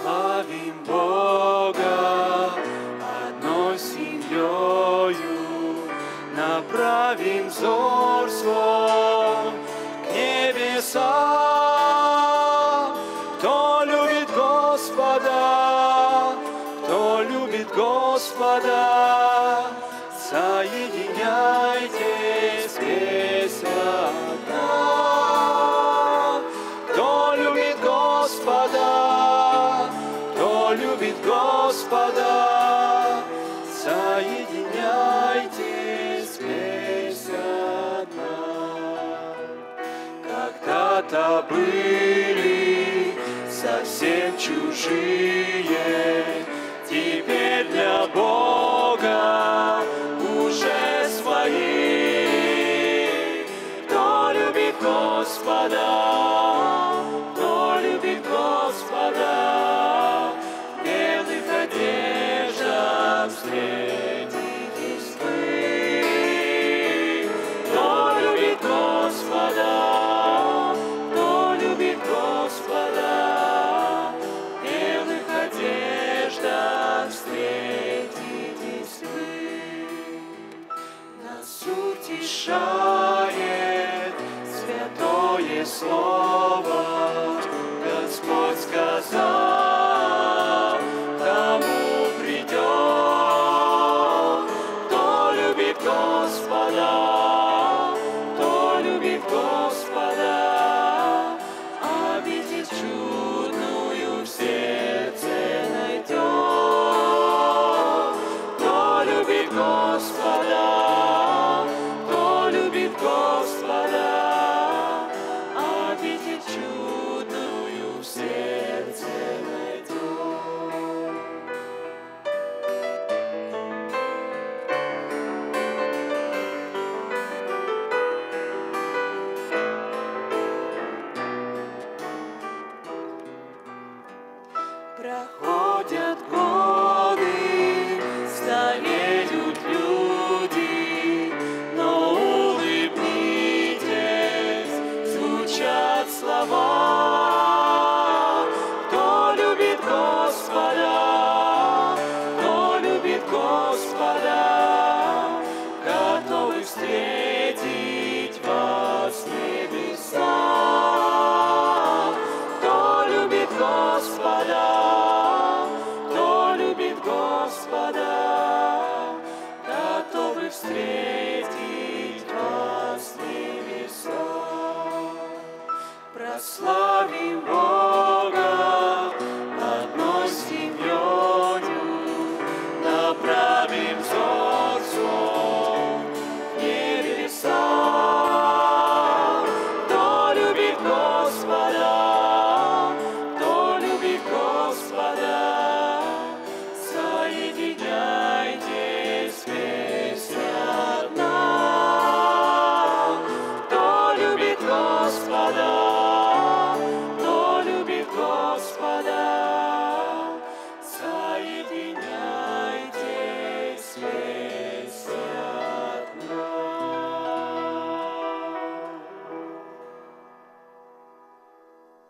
Славим Бога одной семьею, Направим взор свой к небесам. Кто любит Господа, кто любит Господа, Соединяйтесь весь одна. Кто любит Господа, Господа, соединяйтесь песня одна. Когда-то были совсем чужие, теперь для Бога уже свои. Кто любит Господа, утешает святое слово, Господа, готовы встретить вас небеса. Кто любит Господа, кто любит Господа, готовы встретить вас небеса. Прославим Бога Shabim Shabim